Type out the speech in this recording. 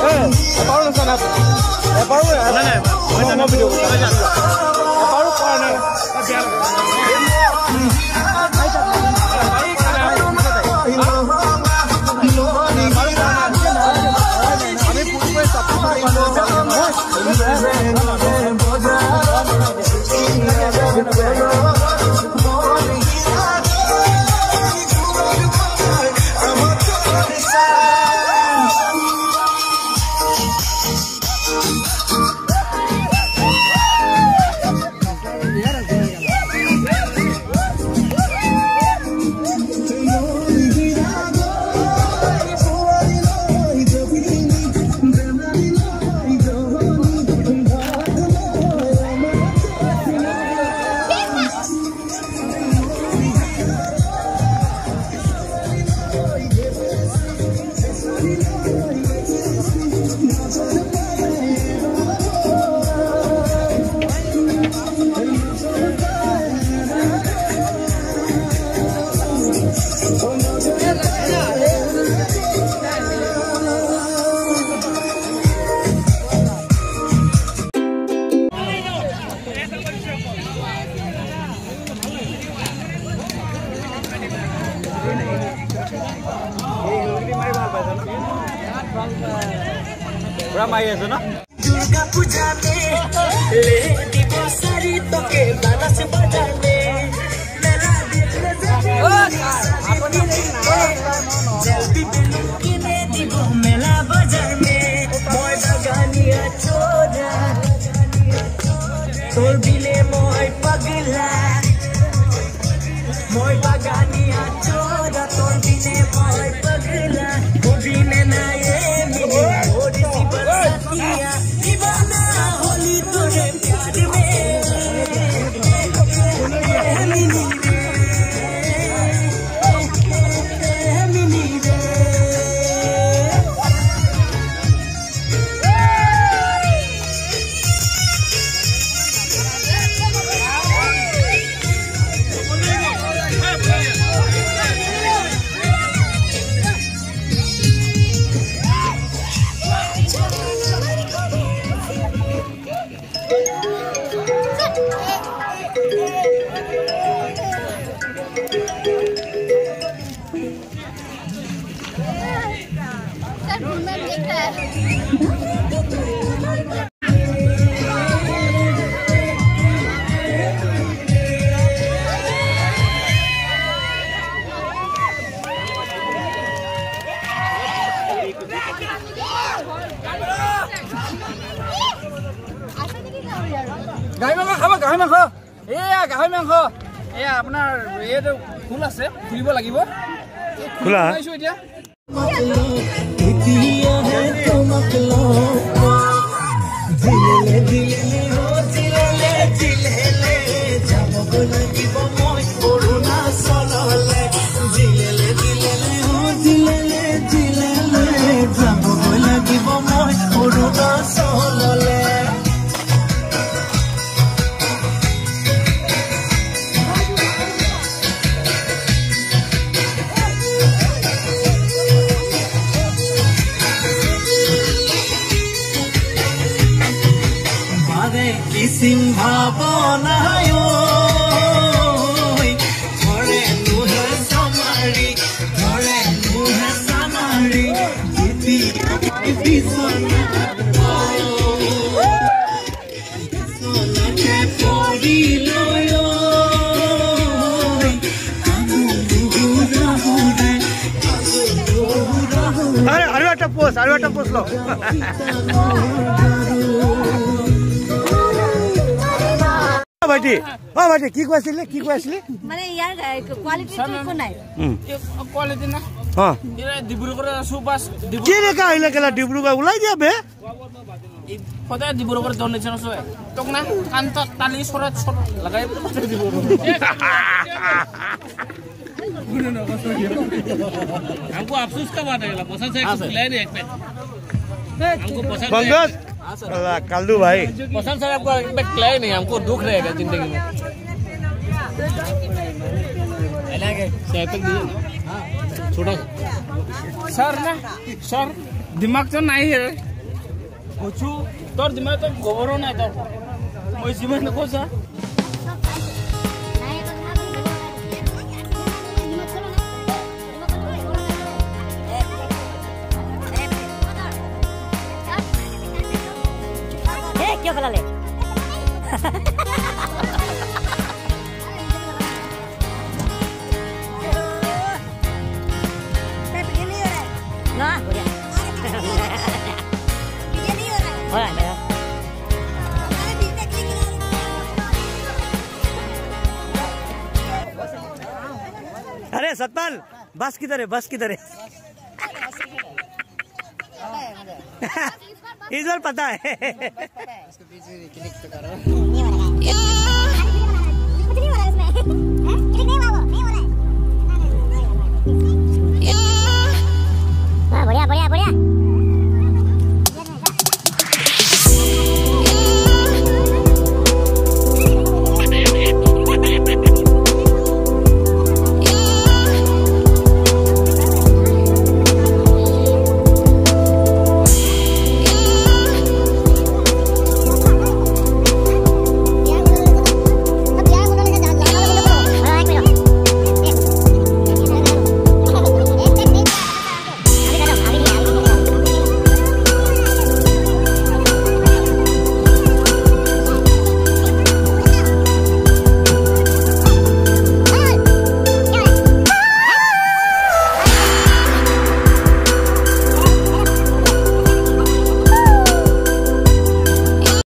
哎，包肉上来了，来包肉来，奶奶，我们家没肉，包肉包来，来别。बड़ा माई है सुना दुर्गा पूजा में ले दीबो सारी तो के बानस बजाने। मेला देखने जल्दी बेलू किने दीबो मेला बाज़ार में मोय लगानी चोरा तोर এইটো ফুল আছে ফুৰিব লাগিব। খোলা? এতিয়া। আৰু এটা পোষ্ট আৰু এটা পোষ্ট ল অ ভাইটি অ ভাইটি কি কৈ আছিলে কি কৈ আছিলে মানে ইয়াৰ কোৱালিটিটো একো নাই। কোৱালিটি না? অ ডিব্ৰুগড় আহিলে কেলা ওলাই দিয়া বে। সদায় ডিব্ৰুগড় ডনেশ্যন আছে। তোক না কান্ত তালি চৰত চৰ লগাই हमको अफसोस कब हाँ हाँ आता है हमको पसंद भाई। पसंद सर आपको इम्पैक्ट क्लियर नहीं हमको दुख रहेगा ज़िंदगी में। हाँ। छोटा सर ना सर दिमाग तो नहीं है। कुछ तो दिमाग तो गोबर होना था। मैं जीवन को सर। वीडियो बना ले अरे सतपाल बस किधर है बस किधर है? इस बार पता है बढ़िया बढ़िया बढ़िया।